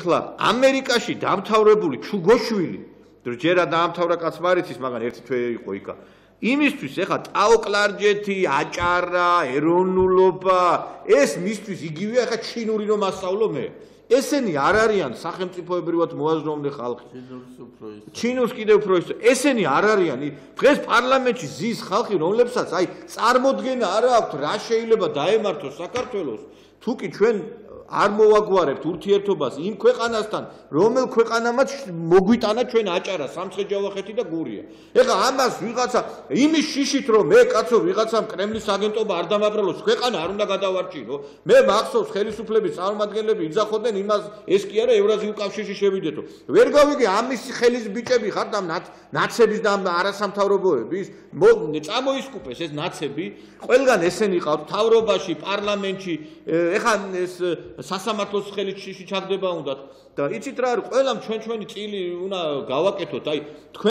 ახლა ამერიკაში დამთავრებული ჩუგოშვილი ჯერა დაამთავრა კაცმა არიცის მაგრამ ერთი თვე იყო იქა. იმისთვის ეხა ტაოკლარჯეთი აჭარა ეროვნულობა ეს მისთვის იგივეა ეხა ჩინური რომ ასწავლო მე ესენი არ არიან სახელმწიფოებრივად მოაზროვნე ხალხი ჩინურს კიდევ უფრო ის ესენი არ არიან დღეს პარლამენტში ზის ხალხი რომლებსაც აი წარმოდგენა არ აქვს რა შეიძლება დაემართოს საქართველოს თუკი ჩვენ არ მოვაგვარებთ ურთიერთობას იმ ქვეყანასთან, რომელ ქვეყანამაც მოგვიტანა ჩვენ აჭარა, სამცხე-ჯავახეთი და გურია. ეხლა ამას ვიღაცა იმის შიშით რომ მე კაცო ვიღაცამ კრემლის აგენტობა არ დამაბრალოს, ქვეყანა არ უნდა გადავარჩინო. მე მახსოვს ხელისუფლების წარმომადგენლები იძახოდნენ იმას, ეს კი არა ევრაზიულ კავშირში შევიდეთო. ვერ გავიგე ამის ხელის ბიჭები ხარ და ნაცების და არასამთავრობოების წამოისკუპეს ეს ნაცები. ყველგან ესენი ყავთ თავრობაში, პარლამენტში. ეხლა ეს სასამართლოს ხელით ჩაგდება უნდათ და იცით რა არის ყველამ ჩვენ ჩვენი წილი უნდა გავაკეთოთ აი თქვენ